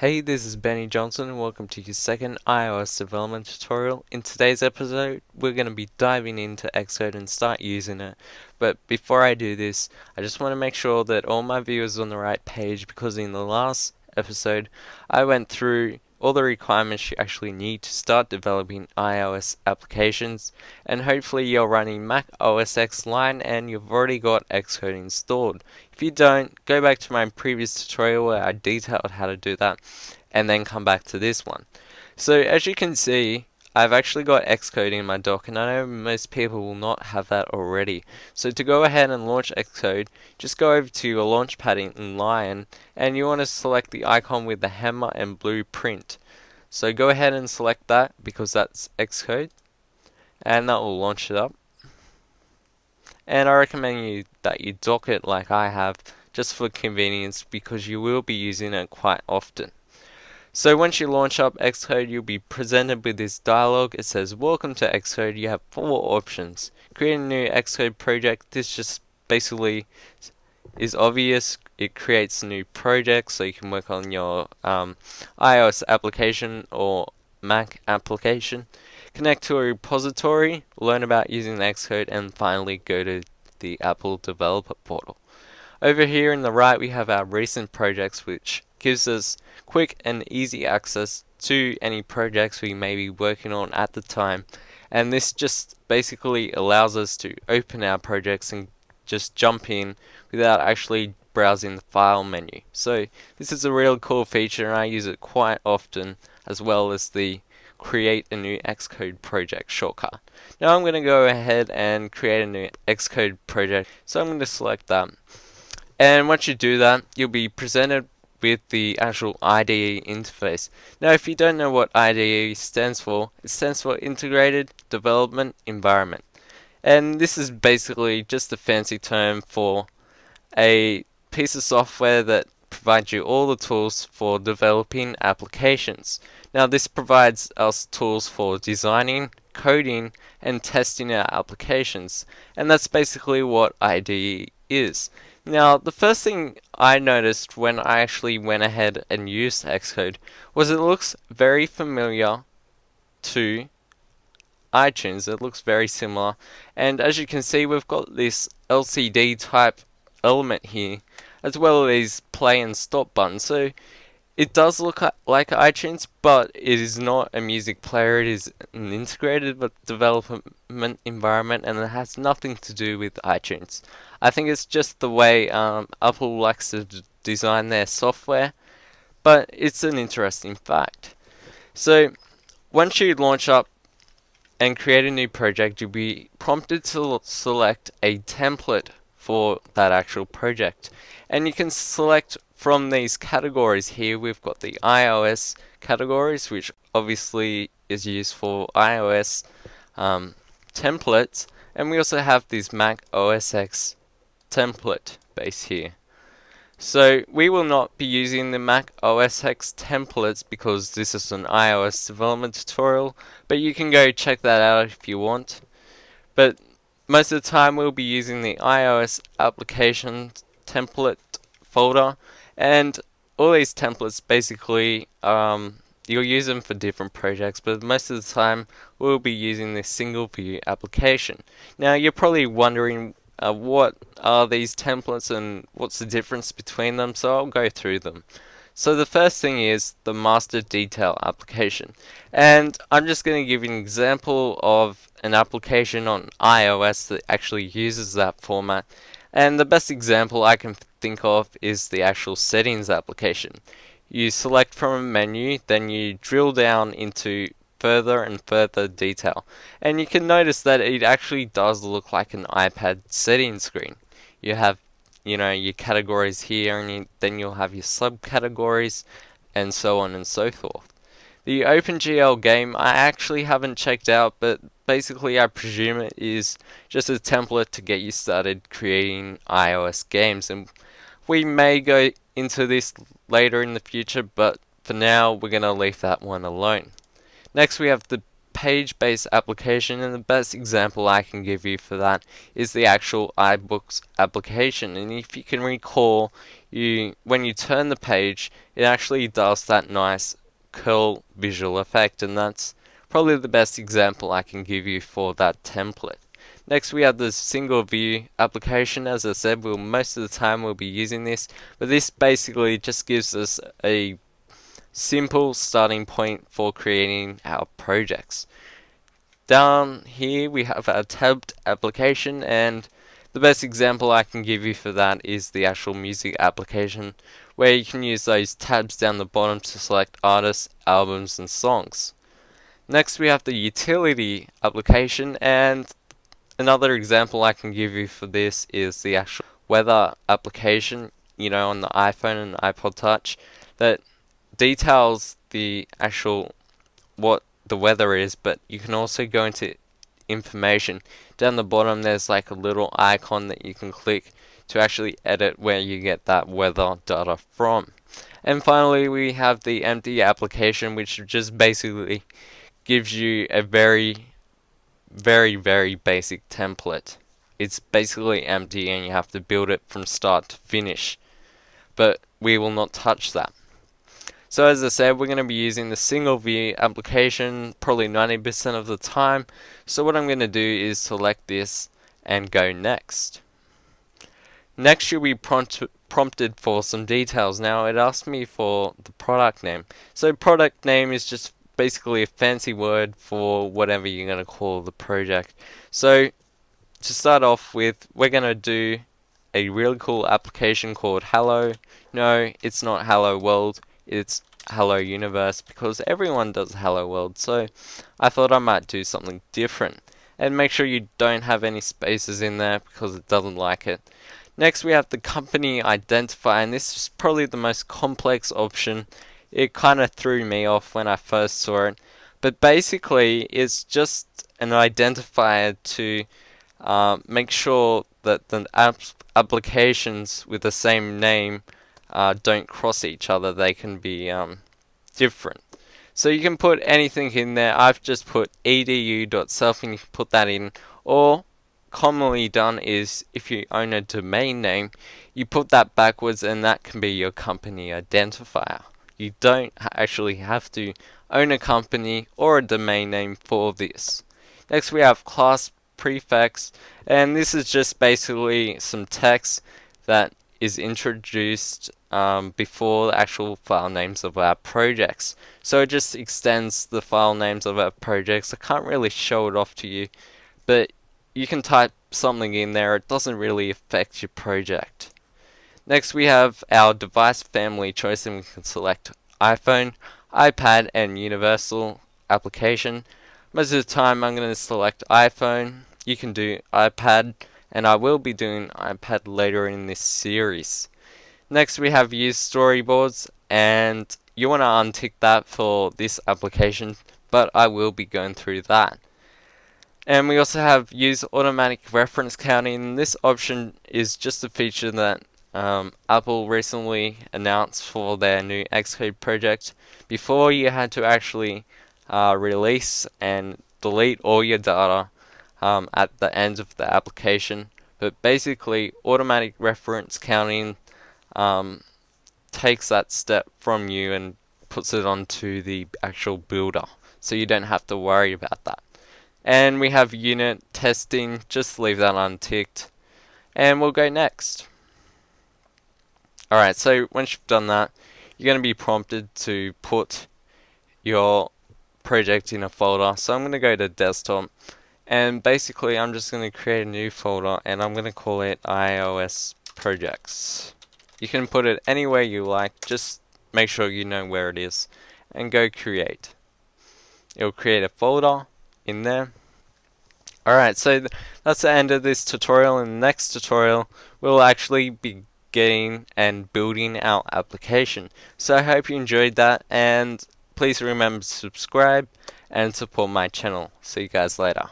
Hey, this is Benny Johnson and welcome to your second iOS development tutorial. In today's episode, we're going to be diving into Xcode and start using it. But before I do this, I just want to make sure that all my viewers are on the right page because in the last episode, I went through all the requirements you actually need to start developing iOS applications and hopefully you're running Mac OS X Lion and you've already got Xcode installed. If you don't, go back to my previous tutorial where I detailed how to do that and then come back to this one. So as you can see, I've actually got Xcode in my dock and I know most people will not have that already. So to go ahead and launch Xcode, just go over to your launchpad in Lion and you want to select the icon with the hammer and blue print. So go ahead and select that because that's Xcode and that will launch it up. And I recommend you that you dock it like I have just for convenience because you will be using it quite often. So once you launch up Xcode, you'll be presented with this dialog. It says, Welcome to Xcode. You have four options. Create a new Xcode project. This just basically is obvious. It creates new project so you can work on your um, iOS application or Mac application. Connect to a repository, learn about using Xcode, and finally go to the Apple Developer Portal. Over here in the right, we have our recent projects, which gives us quick and easy access to any projects we may be working on at the time and this just basically allows us to open our projects and just jump in without actually browsing the file menu. So this is a real cool feature and I use it quite often as well as the create a new Xcode project shortcut. Now I'm going to go ahead and create a new Xcode project so I'm going to select that and once you do that you'll be presented with the actual IDE interface. Now if you don't know what IDE stands for, it stands for Integrated Development Environment. And this is basically just a fancy term for a piece of software that provides you all the tools for developing applications. Now this provides us tools for designing, coding, and testing our applications. And that's basically what IDE is. Now, the first thing I noticed when I actually went ahead and used Xcode was it looks very familiar to iTunes. It looks very similar. And as you can see, we've got this LCD type element here, as well as these play and stop buttons. So it does look like iTunes, but it is not a music player. It is an integrated development environment, and it has nothing to do with iTunes. I think it's just the way um, Apple likes to design their software, but it's an interesting fact. So once you launch up and create a new project, you'll be prompted to select a template for that actual project. And you can select from these categories here. We've got the iOS categories, which obviously is used for iOS um, templates. And we also have these Mac OS X template base here. So we will not be using the Mac OS X templates because this is an iOS development tutorial, but you can go check that out if you want. But most of the time we'll be using the iOS application template folder and all these templates basically um, you'll use them for different projects but most of the time we'll be using this single view application. Now you're probably wondering uh, what are these templates and what's the difference between them so I'll go through them. So the first thing is the master detail application and I'm just going to give you an example of an application on iOS that actually uses that format and the best example I can think of is the actual settings application. You select from a menu then you drill down into further and further detail. And you can notice that it actually does look like an iPad settings screen. You have, you know, your categories here and you, then you'll have your subcategories and so on and so forth. The OpenGL game I actually haven't checked out, but basically I presume it is just a template to get you started creating iOS games. And we may go into this later in the future, but for now we're going to leave that one alone. Next we have the page-based application and the best example I can give you for that is the actual iBooks application and if you can recall you when you turn the page it actually does that nice curl visual effect and that's probably the best example I can give you for that template. Next we have the single view application as I said we'll most of the time we'll be using this but this basically just gives us a simple starting point for creating our projects. Down here we have our tabbed application and the best example I can give you for that is the actual music application where you can use those tabs down the bottom to select artists, albums and songs. Next we have the utility application and Another example I can give you for this is the actual weather application, you know, on the iPhone and iPod Touch that details the actual what the weather is, but you can also go into information. Down the bottom there's like a little icon that you can click to actually edit where you get that weather data from. And finally we have the empty application which just basically gives you a very very, very basic template. It's basically empty and you have to build it from start to finish. But we will not touch that. So as I said, we're going to be using the single view application probably 90% of the time. So what I'm going to do is select this and go next. Next you'll be prompt prompted for some details. Now it asked me for the product name. So product name is just basically a fancy word for whatever you're going to call the project. So to start off with, we're going to do a really cool application called Hello. No, it's not Hello World, it's Hello Universe because everyone does Hello World. So I thought I might do something different. And make sure you don't have any spaces in there because it doesn't like it. Next we have the company identifier and this is probably the most complex option it kind of threw me off when I first saw it. But basically, it's just an identifier to uh, make sure that the applications with the same name uh, don't cross each other. They can be um, different. So you can put anything in there. I've just put edu.self and you can put that in. Or commonly done is if you own a domain name, you put that backwards and that can be your company identifier. You don't actually have to own a company or a domain name for this. Next we have class prefix and this is just basically some text that is introduced um, before the actual file names of our projects. So it just extends the file names of our projects. I can't really show it off to you, but you can type something in there. It doesn't really affect your project. Next we have our device family choice and we can select iPhone, iPad and universal application. Most of the time I'm going to select iPhone. You can do iPad and I will be doing iPad later in this series. Next we have use storyboards and you want to untick that for this application but I will be going through that. And we also have use automatic reference counting. This option is just a feature that um, Apple recently announced for their new Xcode project. Before you had to actually uh, release and delete all your data um, at the end of the application. But basically, automatic reference counting um, takes that step from you and puts it onto the actual builder. So you don't have to worry about that. And we have unit testing, just leave that unticked. And we'll go next. Alright, so once you've done that, you're going to be prompted to put your project in a folder. So I'm going to go to desktop and basically I'm just going to create a new folder and I'm going to call it iOS projects. You can put it anywhere you like, just make sure you know where it is and go create. It'll create a folder in there. Alright, so th that's the end of this tutorial. In the next tutorial, we'll actually be getting and building our application. So I hope you enjoyed that and please remember to subscribe and support my channel. See you guys later.